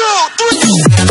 two, three.